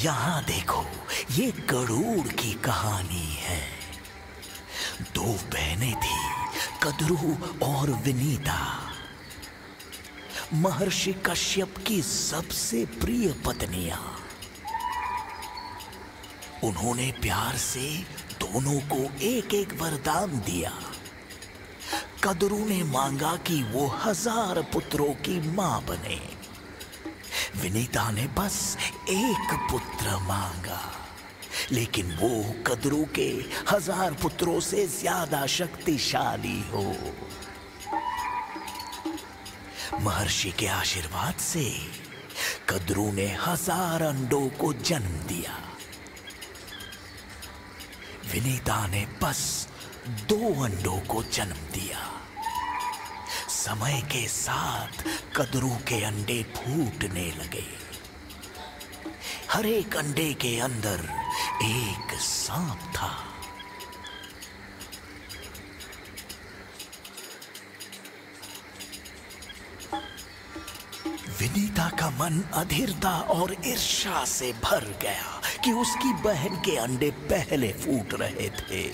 यहाँ देखो, ये गरुड़ की कहानी है। दो बहनें थी, कदरू और विनीता। महर्षि कश्यप की सबसे प्रिय पत्नियाँ। उन्होंने प्यार से दोनों को एक एक वरदान दिया। कदरू ने मांगा कि वो हज़ार पुत्रों की माँ बने। विनीता ने बस एक पुत्र मांगा। लेकिन वो कदरू के हज़ार पुत्रों से ज़्यादा शक्तिशाली हो। महर्षि के आशीर्वाद से कदरू ने हज़ार अंडों को जन्म दिया। विनीता ने बस दो अंडों को जन्म दिया। समय के साथ कदरू के अंडे फूटने लगे। हर एक अंडे के अंदर एक सांप था। विनीता का मन अधीरता और ईर्षा से भर गया कि उसकी बहन के अंडे पहले फूट रहे थे।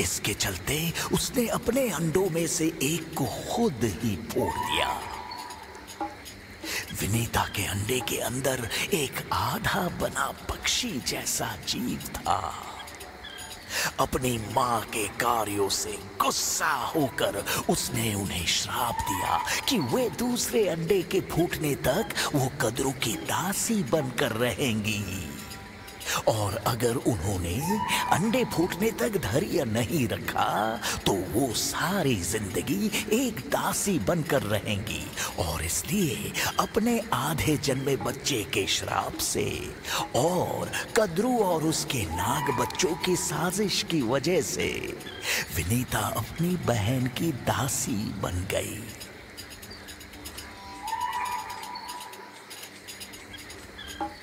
इसके चलते उसने अपने अंडों में से एक को खुद ही फोड़ दिया। विनीता के अंडे के अंदर एक आधा बना पक्षी जैसा जीव था। अपनी माँ के कार्यों से गुस्सा होकर उसने उन्हें श्राप दिया कि वे दूसरे अंडे के फूटने तक वो कदरू की दासी बनकर रहेंगी। और अगर उन्होंने अंडे फूटने तक धैर्य नहीं रखा तो वो सारी ज़िंदगी एक दासी बनकर रहेंगी। और इसलिए अपने आधे जन्मे बच्चे के श्राप से और कद्रू और उसके नाग बच्चों की साजिश की वजह से विनीता अपनी बहन की दासी बन गई।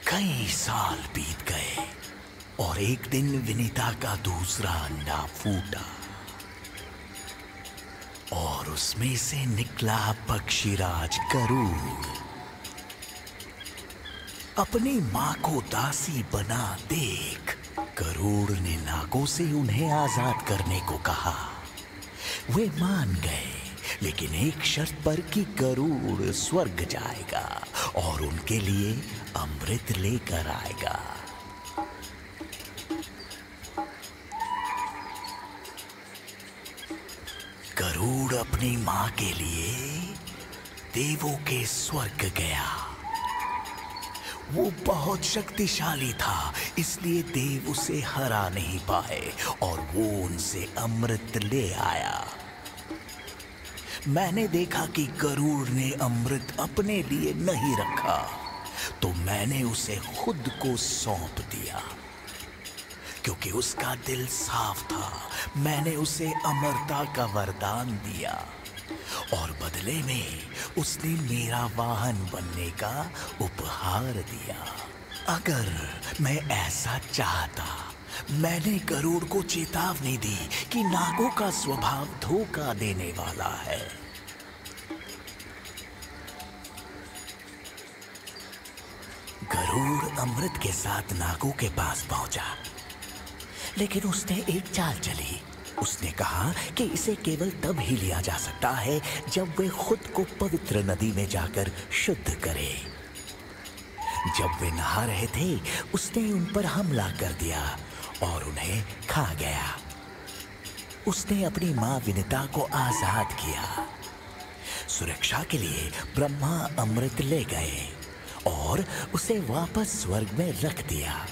कई साल बीत गए और एक दिन विनीता का दूसरा अंडा फूटा। और उसमें से निकला पक्षीराज करूर। अपनी माँ को दासी बना देख करूर ने नागों से उन्हें आज़ाद करने को कहा। वे मान गए लेकिन एक शर्त पर कि गरुड़ स्वर्ग जाएगा और उनके लिए अमृत लेकर आएगा। गरुड़ अपनी माँ के लिए देवों के स्वर्ग गया। वो बहुत शक्तिशाली था, इसलिए देव उसे हरा नहीं पाए और वो उनसे अमृत ले आया। मैंने देखा कि गरुड़ ने अमृत अपने लिए नहीं रखा तो मैंने उसे खुद को सौंप दिया। क्योंकि उसका दिल साफ़ था, मैंने उसे अमरता का वरदान दिया। और बदले में उसने मेरा वाहन बनने का उपहार दिया। अगर मैं ऐसा चाहता मैंने गरुड़ को चेतावनी दी कि नागों का स्वभाव धोखा देने वाला है। गरुड़ अमृत के साथ नागों के पास पहुँचा। लेकिन उसने एक चाल चली। उसने कहा कि इसे केवल तब ही लिया जा सकता है जब वे खुद को पवित्र नदी में जाकर शुद्ध करे। जब वे नहा रहे थे, उसने उन पर हमला कर दिया। और उन्हें खा गया। उसने अपनी माँ विनिता को आज़ाद किया। सुरक्षा के लिए ब्रह्मा अमृत ले गए और उसे वापस स्वर्ग में रख दिया।